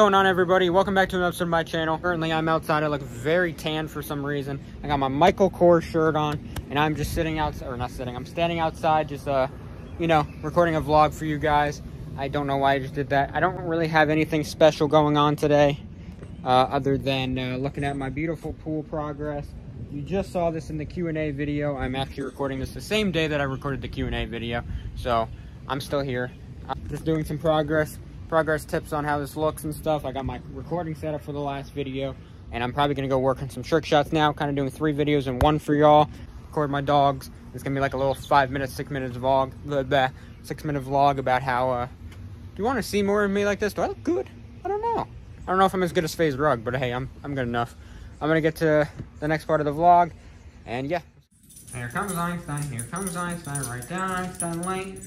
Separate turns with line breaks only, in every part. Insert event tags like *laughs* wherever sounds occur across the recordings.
going on everybody? Welcome back to another episode of my channel. Currently I'm outside. I look very tan for some reason. I got my Michael Kors shirt on and I'm just sitting outside, or not sitting, I'm standing outside just, uh, you know, recording a vlog for you guys. I don't know why I just did that. I don't really have anything special going on today uh, other than uh, looking at my beautiful pool progress. You just saw this in the Q&A video. I'm actually recording this the same day that I recorded the Q&A video. So I'm still here. I'm just doing some progress progress tips on how this looks and stuff. I got my recording set up for the last video, and I'm probably gonna go work on some trick shots now, kind of doing three videos and one for y'all. Record my dogs. It's gonna be like a little five minutes, six minutes vlog, blah, blah, six minute vlog about how, uh, do you wanna see more of me like this? Do I look good? I don't know. I don't know if I'm as good as FaZe Rug, but hey, I'm, I'm good enough. I'm gonna get to the next part of the vlog, and yeah. Here comes Einstein, here comes Einstein, right down Einstein Lane.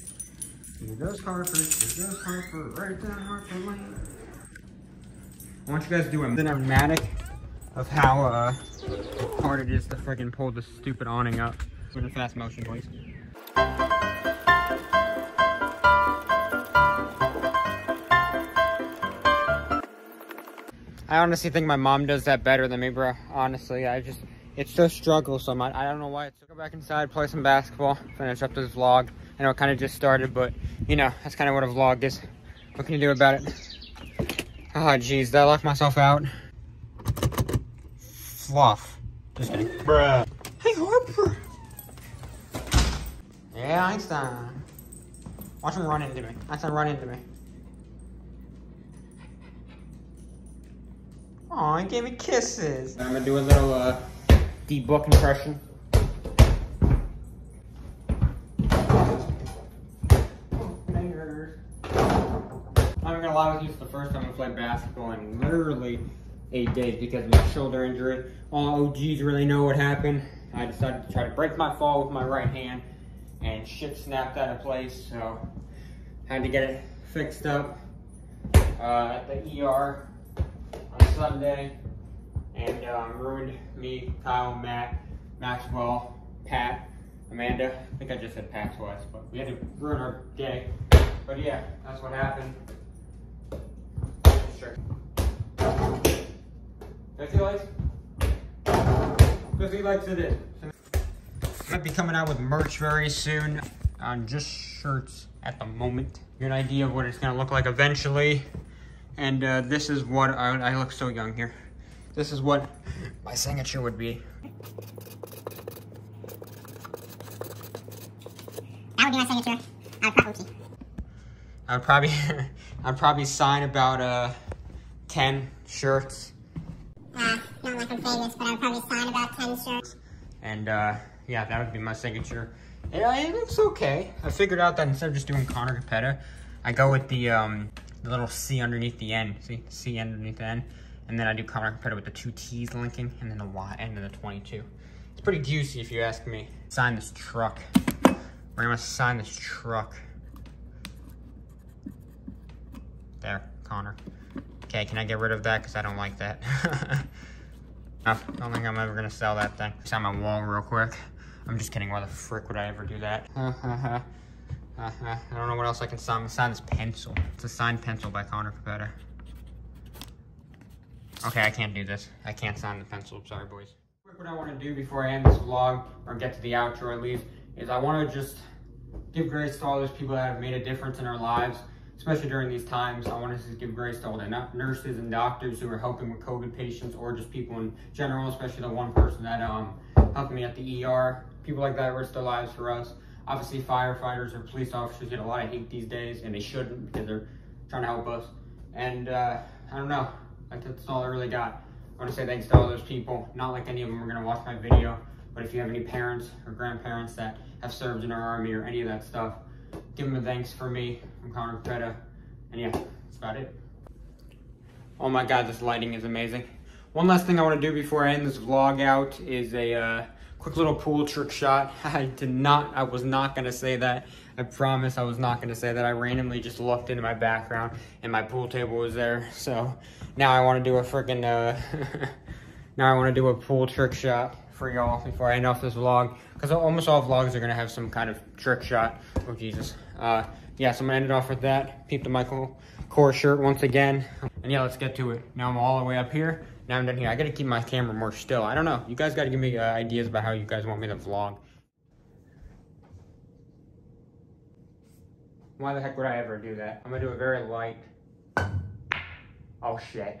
Here goes Harper, here goes Harper, right down Harper Lane. I want you guys to do a cinematic of how uh, hard it is to freaking pull this stupid awning up. In fast motion, please. I honestly think my mom does that better than me, bro. Honestly, I just, it's so struggle so much. I don't know why. So go back inside, play some basketball, finish up this vlog. I know it kind of just started, but you know, that's kind of what a vlog is. What can you do about it? Oh, jeez, did I lock myself out? Fluff. Just kidding. Bruh. Hey, Harper. Yeah, Einstein. Watch him run into me. Einstein, run into me. Oh, he gave me kisses. I'm gonna do a little uh, deep book impression. I'm gonna lie with you, it's the first time I played basketball in literally eight days because of my shoulder injury. All OGs really know what happened. I decided to try to break my fall with my right hand and shit snapped out of place, so had to get it fixed up uh, at the ER on Sunday and um, ruined me, Kyle, Matt, Maxwell, Pat, Amanda. I think I just said Pat twice, but we had to ruin our day. But yeah, that's what happened. Sure. 50 likes? 50 likes it. Might be coming out with merch very soon on just shirts at the moment. Get an idea of what it's gonna look like eventually. And uh, this is what, I, I look so young here. This is what my signature would be.
That would be my signature. I would probably,
I would probably, *laughs* I'd probably sign about uh, 10 shirts.
uh, not like I'm famous, but I would probably sign about 10 shirts.
And uh, yeah, that would be my signature. Yeah, it looks okay. I figured out that instead of just doing Connor Cappetta, I go with the um, the little C underneath the N. See, C underneath the N. And then I do Connor Cappetta with the two T's linking, and then the Y, and then the 22. It's pretty juicy if you ask me. Sign this truck. We're gonna sign this truck. There, Connor. Okay, can I get rid of that? Because I don't like that. *laughs* I don't think I'm ever gonna sell that thing. Sign my wall real quick. I'm just kidding. Why the frick would I ever do that? *laughs* I don't know what else I can sign. Sign this pencil. It's a signed pencil by Connor Cappetta. Okay, I can't do this. I can't sign the pencil. Sorry, boys. What I want to do before I end this vlog, or get to the outro at least, is I want to just give grace to all those people that have made a difference in our lives, especially during these times. I want to just give grace to all the nurses and doctors who are helping with COVID patients, or just people in general, especially the one person that um helped me at the ER. People like that risk their lives for us. Obviously, firefighters or police officers get a lot of hate these days, and they shouldn't because they're trying to help us. And uh, I don't know. Like that's all I really got. I want to say thanks to all those people. Not like any of them are gonna watch my video, but if you have any parents or grandparents that have served in our army or any of that stuff, give them a thanks for me. I'm Connor Cappetta. And yeah, that's about it. Oh my god, this lighting is amazing. One last thing I want to do before I end this vlog out is a uh, quick little pool trick shot. *laughs* I did not, I was not going to say that. I promise I was not gonna say that. I randomly just looked into my background and my pool table was there. So now I wanna do a freaking, uh, *laughs* now I wanna do a pool trick shot for y'all before I end off this vlog. Cause almost all vlogs are gonna have some kind of trick shot. Oh Jesus. Uh, yeah, so I'm gonna end it off with that. Peep the Michael Kors shirt once again. And yeah, let's get to it. Now I'm all the way up here. Now I'm done here. I gotta keep my camera more still. I don't know. You guys gotta give me uh, ideas about how you guys want me to vlog. Why the heck would I ever do that? I'm gonna do a very light, oh shit.